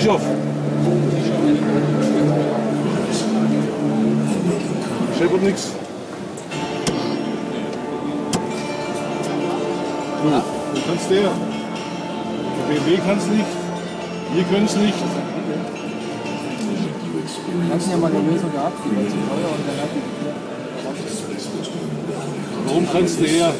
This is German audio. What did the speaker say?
Bischof. Scheppert nichts. Du, du kannst der. Der BMW kann es nicht. Wir können es nicht. Wir hatten ja mal eine Lösung gehabt, die war zu teuer und dann hat die Warum kannst du der?